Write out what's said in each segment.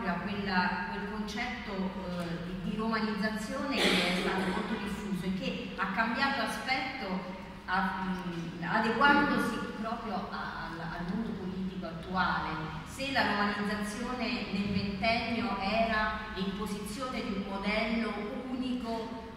proprio a quella, quel concetto eh, di romanizzazione che è stato molto diffuso e che ha cambiato aspetto a, mh, adeguandosi proprio a, al, al mondo politico attuale. Se la romanizzazione nel ventennio era l'imposizione di un modello unico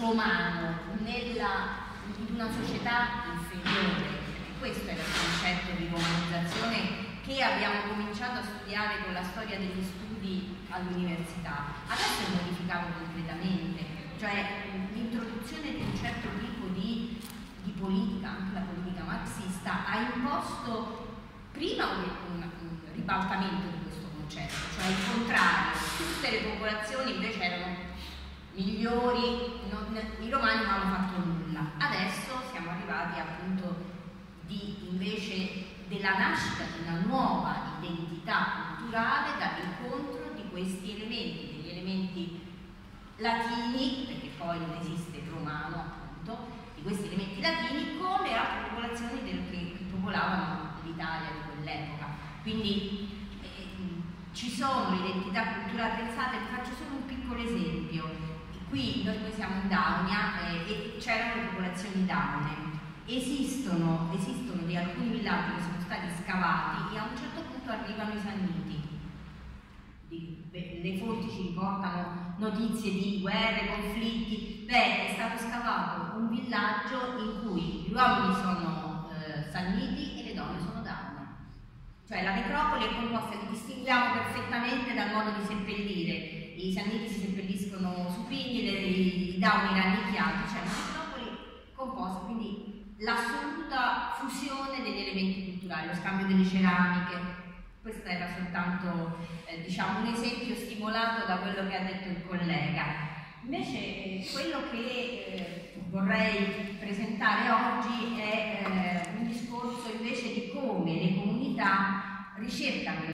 romano nella, in una società inferiore, questo era il concetto di romanizzazione che abbiamo cominciato a studiare con la storia degli studi all'università. Adesso è modificato completamente, cioè l'introduzione di un certo tipo di, di, politica, anche la politica marxista, ha imposto prima un, un, un ribaltamento di questo concetto, cioè il contrario, tutte le popolazioni invece erano migliori, non, i romani non hanno fatto nulla. Adesso siamo arrivati appunto di invece della nascita di una nuova identità culturale dall'incontro di questi elementi, degli elementi latini, perché poi non esiste il romano appunto, di questi elementi latini con le altre popolazioni del, che, che popolavano l'Italia di quell'epoca. Quindi eh, ci sono identità culturali, pensate, faccio solo un piccolo esempio. Qui noi, siamo in Daunia eh, e c'erano popolazioni daune. Esistono, esistono di alcuni villaggi che sono stati scavati e a un certo punto arrivano i sanniti. Le fonti ci riportano notizie di guerre, conflitti. Beh, è stato scavato un villaggio in cui gli uomini sono eh, sanniti e le donne sono donne. Cioè la necropoli è composta, li distinguiamo perfettamente dal modo di seppellire. I sanniti si seppelliscono supini, i dauni rannicchiati, cioè una necropoli composta, quindi l'assoluta fusione degli elementi culturali, lo scambio delle ceramiche. Questo era soltanto eh, diciamo, un esempio stimolato da quello che ha detto il collega. Invece eh, quello che eh, vorrei presentare oggi è eh, un discorso invece di come le comunità ricercano